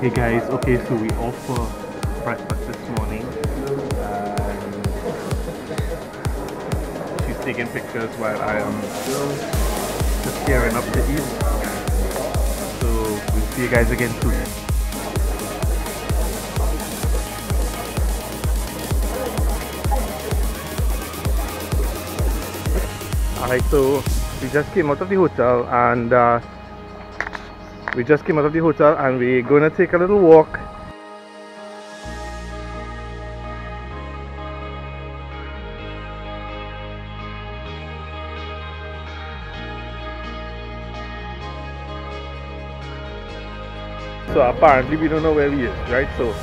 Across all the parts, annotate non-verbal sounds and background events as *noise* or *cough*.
Hey guys, okay, so we offer breakfast this morning. She's taking pictures while I am just gearing up to eat. So we'll see you guys again soon. Alright, so we just came out of the hotel and uh, we just came out of the hotel and we're gonna take a little walk. So apparently we don't know where we is right? So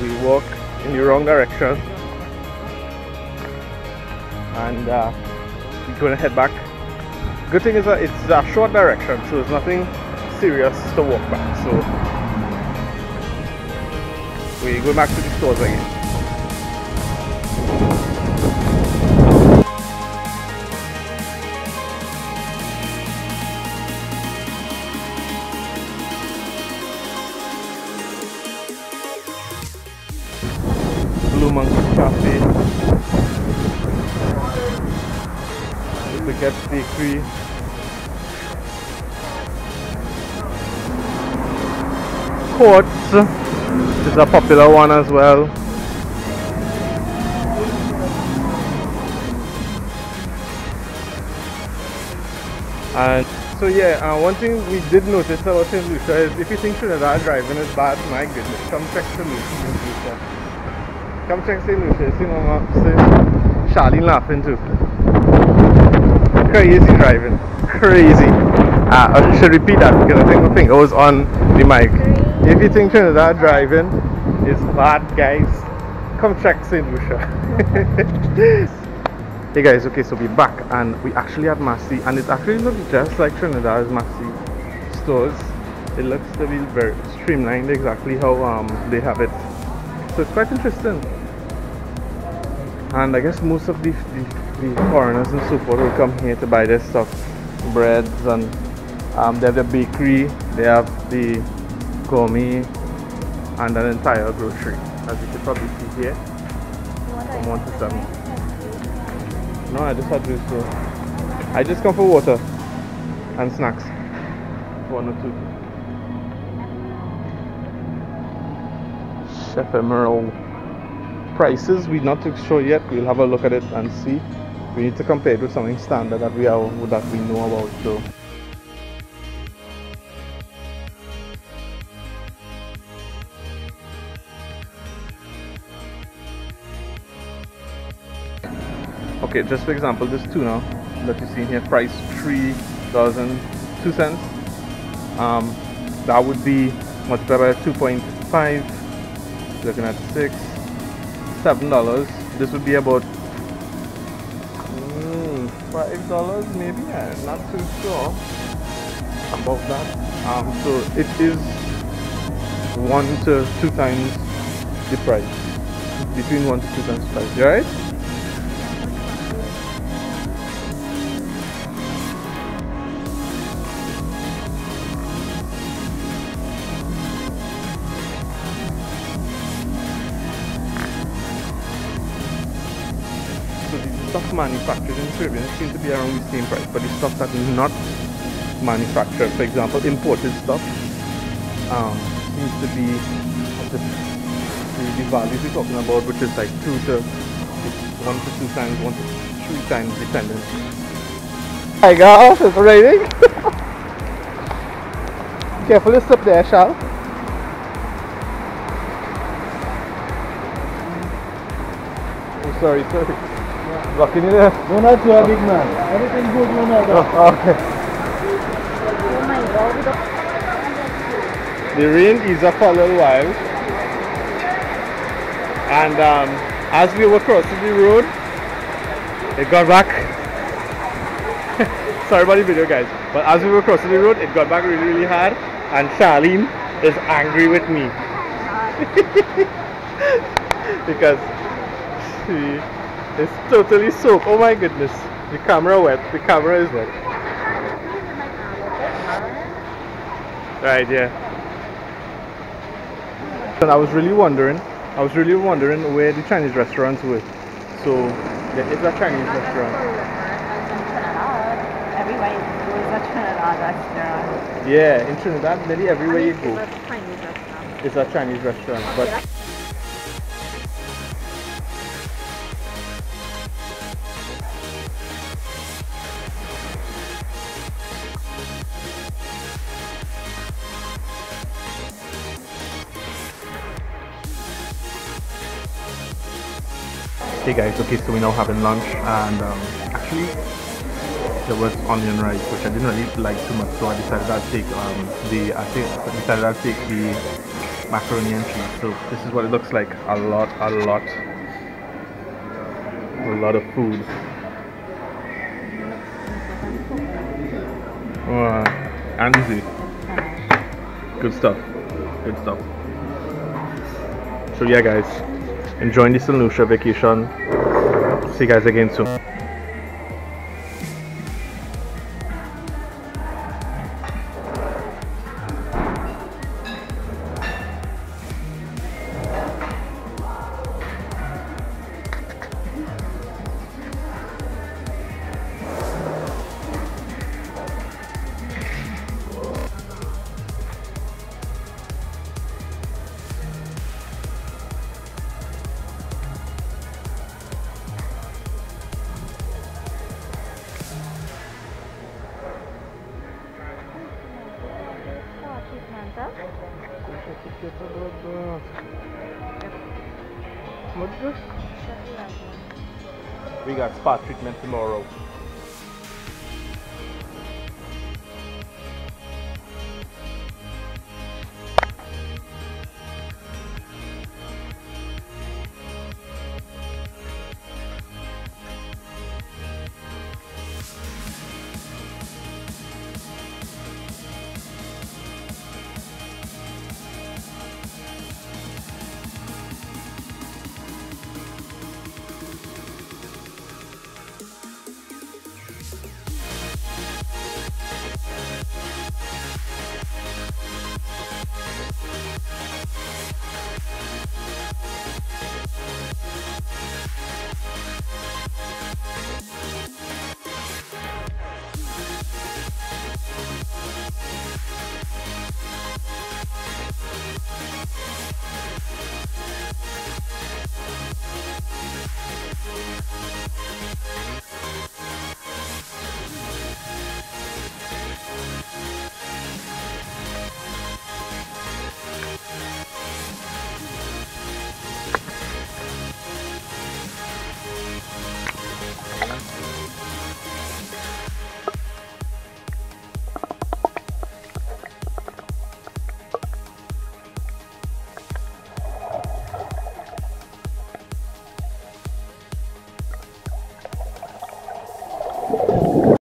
we walk in the wrong direction. And uh, we're gonna head back. Good thing is that it's a short direction so it's nothing serious to walk back so we go back to the stores again. Blue Monkey Cafe. Baguette Bakery Courts is a popular one as well. And so yeah, uh, one thing we did notice about St. Lucia is if you think Trinidad driving is bad, my goodness, come check St. Lucia. Come check St. Lucia. See Mama, see Charlene laughing too. Crazy driving, crazy. Uh, I should repeat that because I think my finger was on the mic. If you think Trinidad driving is bad, guys, come check St. Lucia. *laughs* hey guys, okay, so we're back and we actually at Massy and it actually looks just like Trinidad's Massy stores. It looks to be very streamlined, exactly how um, they have it. So it's quite interesting. And I guess most of the, the, the foreigners and so forth will come here to buy their stuff, breads and um, they have the bakery, they have the gourmet and an entire grocery as you can probably see here. From 1 to 7 no I just had this so I just come for water and snacks. One or two. Chef Emerald prices we're not too sure yet. We'll have a look at it and see. We need to compare it with something standard that we are that we know about so okay just for example this tuna that you see here. Price three dozen two cents. Um, that would be multiplied by 2.5 looking at six seven dollars. This would be about mm, five dollars maybe? I'm not too sure about that. Um, so it is one to two times the price. Between one to two times price right manufactured in Caribbean seems to be around the same price, but the stuff that is not manufactured, for example, imported stuff, um, seems to be the, the, the values we're talking about, which is like two to one to two times, one to three times dependent. Hi guys, it's raining. *laughs* Careful, to slip there, Shal. Oh, sorry, sorry. Rocking you there. No, not you, big man. Everything good, no, no, no. Oh, okay. Oh my god. The rain is up for a little while. And um, as we were crossing the road, it got back. *laughs* Sorry about the video, guys. But as we were crossing the road, it got back really, really hard. And Charlene is angry with me. *laughs* because she is totally soaked. Oh my goodness. The camera wet. The camera is wet. Right, yeah. And I was really wondering, I was really wondering where the Chinese restaurants were. So there is a Chinese restaurant. Yeah, in Trinidad, nearly everywhere you go It's a Chinese restaurant. is a Chinese restaurant. But Hey guys, okay, so we're now having lunch and um, actually there was onion rice which I didn't really like too much so I decided I'd take um, the I think I decided I'd take the macaroni and cheese. So this is what it looks like. A lot, a lot, a lot of food. Uh, and easy. Good stuff. Good stuff. So yeah guys, enjoying the St. Lucia vacation. See you guys again soon. We got spa treatment tomorrow.